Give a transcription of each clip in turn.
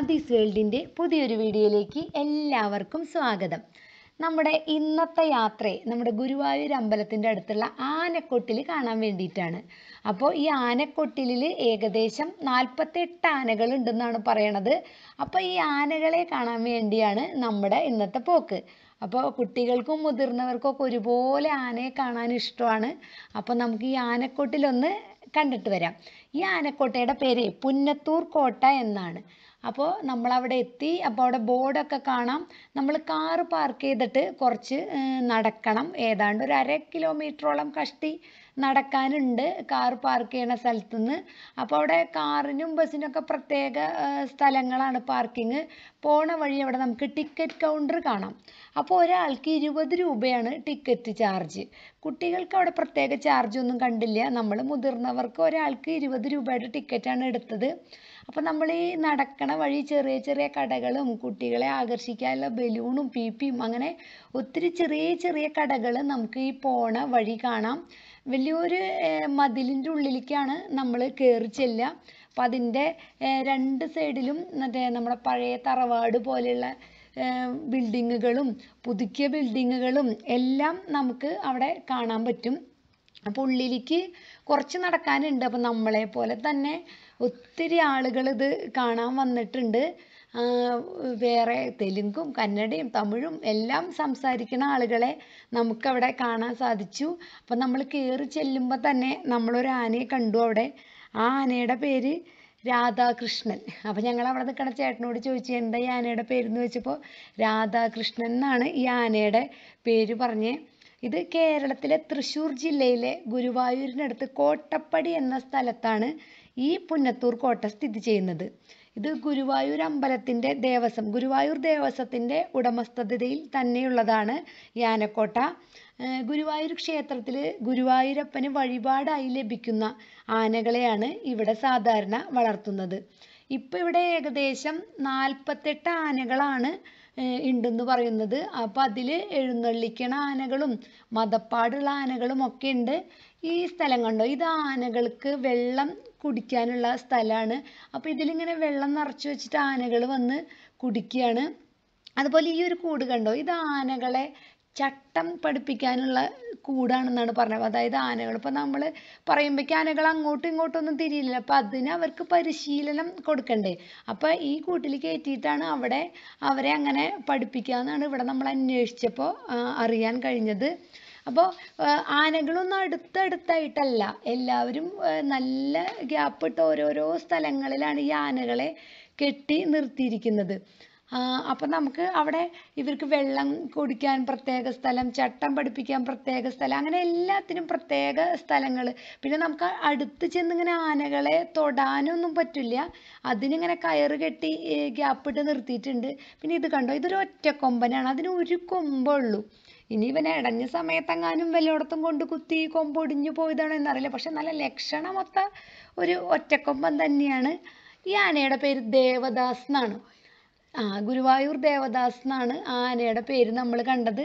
ആദീസ് വേൾഡിന്റെ പുതിയൊരു വീഡിയോയിലേക്ക് എല്ലാവർക്കും സ്വാഗതം. നമ്മുടെ ഇന്നത്തെ യാത്രയെ നമ്മുടെ ഗുരുവായൂർ അമ്പലത്തിന്റെ അടുത്തുള്ള ആനക്കൊട്ടിൽ കാണാൻ വേണ്ടിയിട്ടാണ്. അപ്പോൾ ഈ ആനക്കൊട്ടിലിൽ ഏകദേശം നാൽപ്പത്തെട്ട് ആനകൾ ഉണ്ടെന്നാണ് പറയണത്. അപ്പോൾ ഈ ആനകളെ കാണാൻ വേണ്ടിയാണ് നമ്മുടെ ഇന്നത്തെ പോക്ക്. അപ്പോൾ കുട്ടികൾക്കും മുതിർന്നവർക്കൊക്കെ ഒരുപോലെ ആനയെ കാണാൻ ഇഷ്ടമാണ്. അപ്പോൾ നമുക്ക് ഈ ആനക്കൊട്ടിലൊന്ന് കണ്ടിട്ട് വരാം. ഈ ആനക്കോട്ടയുടെ പേര് പുന്നത്തൂർ കോട്ട എന്നാണ്. അപ്പോൾ നമ്മളവിടെ എത്തി അപ്പോൾ അവിടെ ബോർഡൊക്കെ കാണാം. നമ്മൾ കാറ് പാർക്ക് ചെയ്തിട്ട് കുറച്ച് നടക്കണം. ഏതാണ്ട് ഒരു അര കിലോമീറ്ററോളം കഷ്ടി നടക്കാനുണ്ട് കാർ പാർക്ക് ചെയ്യണ സ്ഥലത്തു നിന്ന് അപ്പോൾ അവിടെ കാറിനും ബസ്സിനൊക്കെ പ്രത്യേക സ്ഥലങ്ങളാണ് പാർക്കിങ് പോണ വഴി അവിടെ നമുക്ക് ടിക്കറ്റ് കൗണ്ടർ കാണാം. അപ്പോൾ ഒരാൾക്ക് ഇരുപത് രൂപയാണ് ടിക്കറ്റ് ചാർജ്. കുട്ടികൾക്ക് അവിടെ പ്രത്യേക ചാർജ് ഒന്നും കണ്ടില്ല. നമ്മൾ മുതിർന്നവർക്ക് ഒരാൾക്ക് ഇരുപത് രൂപയുടെ ടിക്കറ്റാണ് എടുത്തത്. അപ്പോൾ നമ്മൾ ഈ നടക്കണ വഴി ചെറിയ ചെറിയ കടകളും കുട്ടികളെ ആകർഷിക്കാനുള്ള ബലൂണും പീപ്പിയും അങ്ങനെ ഒത്തിരി ചെറിയ ചെറിയ കടകൾ നമുക്ക് ഈ പോണ വഴി കാണാം. വലിയൊരു മതിലിന്റെ ഉള്ളിലേക്കാണ് നമ്മൾ കയറി ചെല്ലുക. അപ്പം അതിന്റെ രണ്ട് സൈഡിലും മറ്റേ നമ്മുടെ പഴയ തറവാട് പോലെയുള്ള ബിൽഡിങ്ങുകളും പുതുക്കിയ ബിൽഡിങ്ങുകളും എല്ലാം നമുക്ക് അവിടെ കാണാൻ പറ്റും. അപ്പോൾ ഉള്ളിലേക്ക് കുറച്ച് നടക്കാനുണ്ട്. അപ്പോൾ നമ്മളെ പോലെ തന്നെ ഒത്തിരി ആളുകൾ ഇത് കാണാൻ വന്നിട്ടുണ്ട്. വേറെ തെലുങ്കും കന്നഡയും തമിഴും എല്ലാം സംസാരിക്കുന്ന ആളുകളെ നമുക്കവിടെ കാണാൻ സാധിച്ചു. അപ്പം നമ്മൾ കയറി ചെല്ലുമ്പോൾ തന്നെ നമ്മളൊരു ആനയെ കണ്ടു അവിടെ. ആ ആനയുടെ പേര് രാധാകൃഷ്ണൻ. അപ്പം ഞങ്ങൾ അവിടെ നിൽക്കണ ചേട്ടനോട് ചോദിച്ചു എന്താ ഈ ആനയുടെ പേരെന്ന് ചോദിച്ചപ്പോൾ രാധാകൃഷ്ണൻ എന്നാണ് ഈ ആനയുടെ പേര് പറഞ്ഞേ. ഇത് കേരളത്തിലെ തൃശ്ശൂർ ജില്ലയിലെ ഗുരുവായൂരിനടുത്ത് കോട്ടപ്പടി എന്ന സ്ഥലത്താണ് ഈ പുന്നത്തൂർ കോട്ട സ്ഥിതി ചെയ്യുന്നത്. ഇത് ഗുരുവായൂർ അമ്പലത്തിന്റെ ദേവസ്വം ഗുരുവായൂർ ദേവസ്വത്തിന്റെ ഉടമസ്ഥതയിൽ തന്നെയുള്ളതാണ് ഈ ആനക്കോട്ട ഗുരുവായൂർ ക്ഷേത്രത്തിൽ ഗുരുവായൂരപ്പന് വഴിപാടായി ലഭിക്കുന്ന ആനകളെയാണ് ഇവിടെ സാധാരണ വളർത്തുന്നത്. ഇപ്പോൾ ഇവിടെ ഏകദേശം നാൽപ്പത്തെട്ട് ആനകളാണ് ഉണ്ടെന്ന് പറയുന്നത്. അപ്പോൾ അതിൽ എഴുന്നള്ളിക്കണ ആനകളും മതപ്പാടുള്ള ആനകളും ഒക്കെ ഉണ്ട് ഈ സ്ഥലം കണ്ടോ? ഇത് ആനകൾക്ക് വെള്ളം കുടിക്കാനുള്ള സ്ഥലമാണ് അപ്പോൾ ഇതിലിങ്ങനെ വെള്ളം നിറച്ച് വെച്ചിട്ട് ആനകൾ വന്ന് കുടിക്കുകയാണ് അതുപോലെ ഈ ഒരു കൂട് കണ്ടോ? ഇത് ആനകളെ ചട്ടം പഠിപ്പിക്കാനുള്ള കൂടാണെന്നാണ് പറഞ്ഞത്. അതായത് ആനകൾ. ഇപ്പം നമ്മൾ പറയുമ്പോഴേക്കും ആനകൾ അങ്ങോട്ടും ഇങ്ങോട്ടും ഒന്നും തിരിയില്ല. അപ്പം അതിന് അവർക്ക് പരിശീലനം കൊടുക്കണ്ടേ? അപ്പം ഈ കൂട്ടിൽ കയറ്റിയിട്ടാണ് അവിടെ അവരെ അങ്ങനെ പഠിപ്പിക്കുക എന്നാണ് ഇവിടെ നമ്മൾ അന്വേഷിച്ചപ്പോൾ അറിയാൻ കഴിഞ്ഞത്. അപ്പോൾ ആനകളൊന്നും അടുത്തടുത്തായിട്ടല്ല. എല്ലാവരും നല്ല ഗ്യാപ്പ് ഇട്ട് ഓരോരോ സ്ഥലങ്ങളിലാണ് ഈ ആനകളെ കെട്ടി നിർത്തിയിരിക്കുന്നത്. അപ്പം നമുക്ക് അവിടെ ഇവർക്ക് വെള്ളം കുടിക്കാൻ പ്രത്യേക സ്ഥലം ചട്ടം പഠിപ്പിക്കാൻ പ്രത്യേക സ്ഥലം അങ്ങനെ എല്ലാത്തിനും പ്രത്യേക സ്ഥലങ്ങൾ പിന്നെ നമുക്ക് അടുത്ത് ചെന്ന് ഇങ്ങനെ ആനകളെ തൊടാനൊന്നും പറ്റില്ല. അതിനിങ്ങനെ കയറ് കെട്ടി ഗ്യാപ്പിട്ട് നിർത്തിയിട്ടുണ്ട്. പിന്നെ ഇത് കണ്ടോ? ഇതൊരു ഒറ്റ കൊമ്പനാണ്. അതിന് ഒരു കൊമ്പുള്ളൂ ഇനി ഇവൻ ഇടഞ്ഞ സമയത്തെങ്ങാനും വല്ലയിടത്തും കൊണ്ട് കുത്തി കൊമ്പൊടിഞ്ഞു പോയതാണോ എന്നറിയില്ല. പക്ഷെ നല്ല ലക്ഷണമൊത്ത ഒരു ഒറ്റക്കൊമ്പൻ തന്നെയാണ്. ഈ ആനയുടെ പേര് ദേവദാസ് എന്നാണ്. ആ ഗുരുവായൂർ ദേവദാസ് എന്നാണ് ആനയുടെ പേര് നമ്മൾ കണ്ടത്.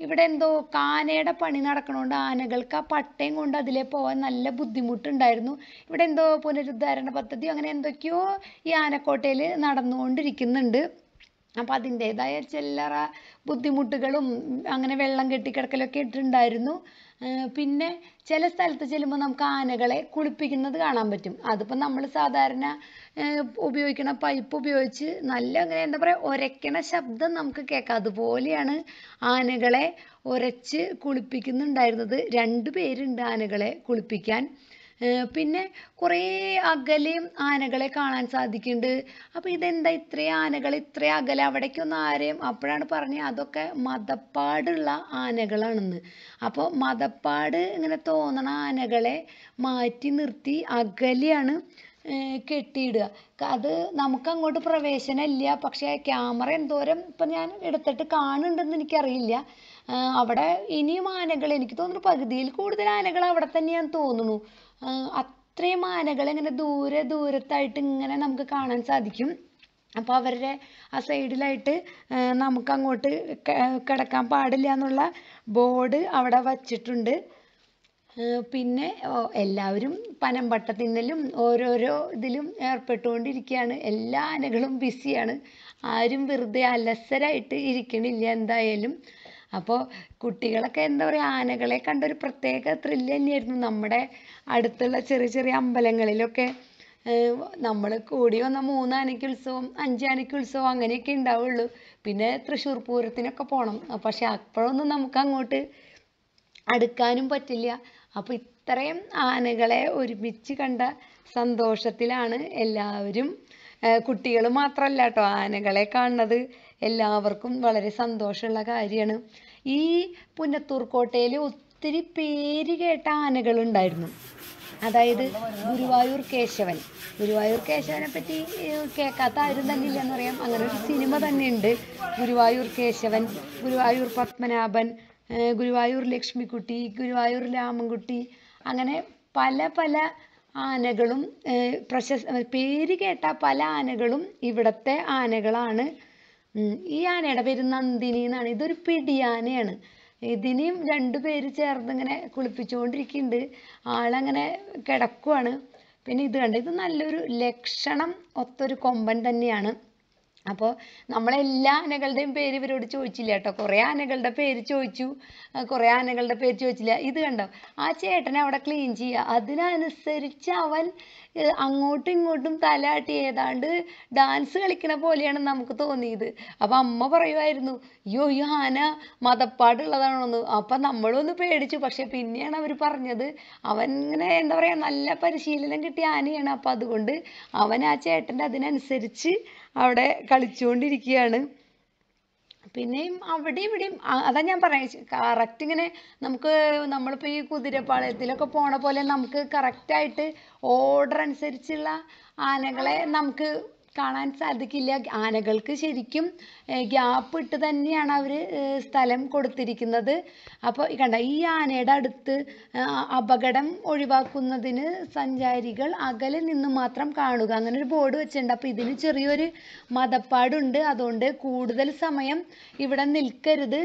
ഇവിടെ എന്തോ കാനയുടെ പണി നടക്കണോണ്ട് ആനകൾക്ക് ആ പട്ടയം കൊണ്ട് അതിലെ പോകാൻ നല്ല ബുദ്ധിമുട്ടുണ്ടായിരുന്നു. ഇവിടെ എന്തോ പുനരുദ്ധാരണ പദ്ധതിയോ അങ്ങനെ എന്തൊക്കെയോ ഈ ആനക്കോട്ടയിൽ നടന്നുകൊണ്ടിരിക്കുന്നുണ്ട്. അപ്പം അതിന്റെതായ ചില്ലറ ബുദ്ധിമുട്ടുകളും അങ്ങനെ വെള്ളം കെട്ടിക്കിടക്കലൊക്കെ ഇട്ടിട്ടുണ്ടായിരുന്നു. പിന്നെ ചില സ്ഥലത്ത് ചെല്ലുമ്പോൾ നമുക്ക് ആനകളെ കുളിപ്പിക്കുന്നത് കാണാൻ പറ്റും. അതിപ്പോൾ നമ്മൾ സാധാരണ ഉപയോഗിക്കുന്ന പൈപ്പ് ഉപയോഗിച്ച് നല്ല അങ്ങനെ എന്താ പറയുക ഒരയ്ക്കണ ശബ്ദം നമുക്ക് കേൾക്കാം. അതുപോലെയാണ് ആനകളെ ഒരച്ച് കുളിപ്പിക്കുന്നുണ്ടായിരുന്നത്. രണ്ട് പേരുണ്ട് ആനകളെ കുളിപ്പിക്കാൻ. പിന്നെ കുറേ അകലെയും ആനകളെ കാണാൻ സാധിക്കുന്നുണ്ട്. അപ്പോൾ ഇതെന്താ ഇത്രയും ആനകൾ ഇത്രയും അകലെ? അവിടേക്കൊന്നും ആരെയും അപ്പോഴാണ് പറഞ്ഞത് അതൊക്കെ മതപ്പാടുള്ള ആനകളാണെന്ന്. അപ്പോൾ മതപ്പാട് ഇങ്ങനെ തോന്നണ ആനകളെ മാറ്റി നിർത്തി അകലെയാണ് കെട്ടിയിടുക. അത് നമുക്ക് അങ്ങോട്ട് പ്രവേശനമില്ല. പക്ഷേ ക്യാമറ എന്തോരം ഇപ്പം ഞാൻ എടുത്തിട്ട് കാണുന്നുണ്ടെന്ന് എനിക്കറിയില്ല. അവിടെ ഇനിയും ആനകൾ എനിക്ക് തോന്നുന്നു പകുതിയിൽ കൂടുതൽ ആനകൾ അവിടെ തന്നെയാന്ന് തോന്നുന്നു. അത്രയും ആനകൾ ഇങ്ങനെ ദൂരെ ദൂരത്തായിട്ട് ഇങ്ങനെ നമുക്ക് കാണാൻ സാധിക്കും. അപ്പോൾ അവരുടെ ആ സൈഡിലായിട്ട് നമുക്ക് അങ്ങോട്ട് കിടക്കാൻ പാടില്ല എന്നുള്ള ബോർഡ് അവിടെ വച്ചിട്ടുണ്ട്. പിന്നെ എല്ലാവരും പനമ്പട്ട തിന്നലും ഓരോരോ ഇതിലും ഏർപ്പെട്ടുകൊണ്ടിരിക്കുകയാണ്. എല്ലാ ആനകളും ബിസിയാണ്. ആരും വെറുതെ അലസരായിട്ട് ഇരിക്കണില്ല എന്തായാലും. അപ്പോൾ കുട്ടികളൊക്കെ എന്താ പറയുക ആനകളെ കണ്ട ഒരു പ്രത്യേക ത്രില്ല് തന്നെയായിരുന്നു. നമ്മുടെ അടുത്തുള്ള ചെറിയ ചെറിയ അമ്പലങ്ങളിലൊക്കെ നമ്മൾ കൂടി വന്ന മൂന്ന് ആനയ്ക്ക് ഉത്സവം അഞ്ച് ആനയ്ക്ക് ഉത്സവം അങ്ങനെയൊക്കെ ഉണ്ടാവുള്ളൂ. പിന്നെ തൃശ്ശൂർ പൂരത്തിനൊക്കെ പോകണം പക്ഷെ അപ്പോഴൊന്നും നമുക്ക് അങ്ങോട്ട് അടുക്കാനും പറ്റില്ല. അപ്പോൾ ഇത്രയും ആനകളെ ഒരുമിച്ച് കണ്ട സന്തോഷത്തിലാണ് എല്ലാവരും കുട്ടികൾ മാത്രമല്ല കേട്ടോ ആനകളെ കാണുന്നത് എല്ലാവർക്കും വളരെ സന്തോഷമുള്ള കാര്യമാണ്. ഈ പുന്നത്തൂർ കോട്ടയിൽ ഒത്തിരി പേര് കേട്ട ആനകളുണ്ടായിരുന്നു. അതായത് ഗുരുവായൂർ കേശവൻ. ഗുരുവായൂർ കേശവനെ പറ്റി കേൾക്കാത്ത ആരും തന്നെ ഇല്ലെന്ന് പറയാം അങ്ങനെ ഒരു സിനിമ തന്നെയുണ്ട്. ഗുരുവായൂർ കേശവൻ ഗുരുവായൂർ പത്മനാഭൻ ഗുരുവായൂർ ലക്ഷ്മിക്കുട്ടി ഗുരുവായൂർ രാമൻകുട്ടി അങ്ങനെ പല പല ആനകളും ഏർ പ്രശസ് പേര് കേട്ട പല ആനകളും ഇവിടത്തെ ആനകളാണ്. ഈ ആനയുടെ പേര് നന്ദിനി എന്നാണ്. ഇതൊരു പിടിയാനയാണ്. ഇതിനെയും രണ്ടു പേര് ചേർന്ന് ഇങ്ങനെ കുളിപ്പിച്ചുകൊണ്ടിരിക്കുന്നുണ്ട്. ആളങ്ങനെ കിടക്കുവാണ്. പിന്നെ ഇത് കണ്ടോ? ഇത് നല്ലൊരു ലക്ഷണം ഒത്തൊരു കൊമ്പൻ തന്നെയാണ്. അപ്പോൾ നമ്മളെല്ലാ ആനകളുടെയും പേര് ഇവരോട് ചോദിച്ചില്ല കേട്ടോ. കുറേ ആനകളുടെ പേര് ചോദിച്ചു. കുറേ ആനകളുടെ പേര് ചോദിച്ചില്ല. ഇത് കണ്ടോ? ആ ചേട്ടൻ അവിടെ ക്ലീൻ ചെയ്യുക. അതിനനുസരിച്ച് അവൻ അങ്ങോട്ടും ഇങ്ങോട്ടും തലാട്ടി. ഏതാണ്ട് ഡാൻസ് കളിക്കണ പോലെയാണ് നമുക്ക് തോന്നിയത്. അപ്പം അമ്മ പറയുമായിരുന്നു അയ്യോ ഈ ആന മതപ്പാടുള്ളതാണോന്ന്. അപ്പം നമ്മളൊന്ന് പേടിച്ചു. പക്ഷെ പിന്നെയാണ് അവർ പറഞ്ഞത് അവൻ ഇങ്ങനെ എന്താ പറയുക നല്ല പരിശീലനം കിട്ടിയ ആനയാണ്. അപ്പം അതുകൊണ്ട് അവൻ ആ ചേട്ടന്റെ അതിനനുസരിച്ച് അവിടെ കളിച്ചുകൊണ്ടിരിക്കുകയാണ്. പിന്നെയും അവിടെ ഇവിടെയും അതാ ഞാൻ പറയാം കറക്റ്റ് ഇങ്ങനെ നമുക്ക് നമ്മളിപ്പോൾ ഈ കുതിരപ്പാളയത്തിലൊക്കെ പോണ പോലെ നമുക്ക് ആയിട്ട് ഓർഡർ അനുസരിച്ചുള്ള ആനകളെ നമുക്ക് കാണാൻ സാധിക്കില്ല. ആനകൾക്ക് ശരിക്കും ഗ്യാപ്പ് ഇട്ട് തന്നെയാണ് അവർ സ്ഥലം കൊടുത്തിരിക്കുന്നത്. അപ്പോൾ കണ്ട ഈ ആനയുടെ അടുത്ത് അപകടം ഒഴിവാക്കുന്നതിന് സഞ്ചാരികൾ അകലെ നിന്ന് മാത്രം കാണുക. അങ്ങനെ ഒരു ബോർഡ് വെച്ചിട്ടുണ്ട്. അപ്പോൾ ഇതിന് ചെറിയൊരു മതപ്പാടുണ്ട്. അതുകൊണ്ട് കൂടുതൽ സമയം ഇവിടെ നിൽക്കരുത്.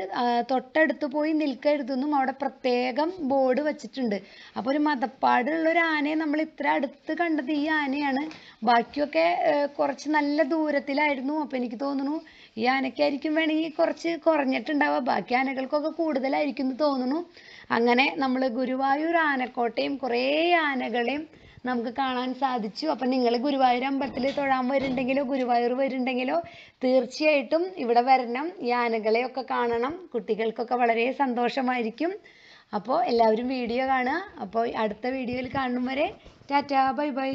തൊട്ടടുത്ത് പോയി നിൽക്കരുതെന്നും അവിടെ പ്രത്യേകം ബോർഡ് വെച്ചിട്ടുണ്ട്. അപ്പോൾ ഒരു മതപ്പാടുള്ള ഒരു ആനയെ നമ്മൾ ഇത്ര അടുത്ത് കണ്ടത് ഈ ആനയാണ്. ബാക്കിയൊക്കെ ഏർ, കുറച്ച് നല്ല ദൂരത്തിലായിരുന്നു. അപ്പോൾ എനിക്ക് തോന്നുന്നു ഈ ആനയ്ക്കായിരിക്കും വേണമെങ്കിൽ കുറച്ച് കുറഞ്ഞിട്ടുണ്ടാവുക ബാക്കി ആനകൾക്കൊക്കെ കൂടുതലായിരിക്കും എന്ന് തോന്നുന്നു. അങ്ങനെ നമ്മൾ ഗുരുവായൂർ ആനക്കോട്ടയും കുറേ ആനകളെയും നമുക്ക് കാണാൻ സാധിച്ചു. അപ്പം നിങ്ങൾ ഗുരുവായൂർ അമ്പലത്തിൽ തൊഴാൻ വരുന്നുണ്ടെങ്കിലോ ഗുരുവായൂർ വരുന്നുണ്ടെങ്കിലോ തീർച്ചയായിട്ടും ഇവിടെ വരണം. ഈ ആനകളെയൊക്കെ കാണണം. കുട്ടികൾക്കൊക്കെ വളരെ സന്തോഷമായിരിക്കും. അപ്പോൾ എല്ലാവരും വീഡിയോ കാണുക. അപ്പോൾ അടുത്ത വീഡിയോയിൽ കാണും വരെ. Tata bye bye.